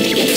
you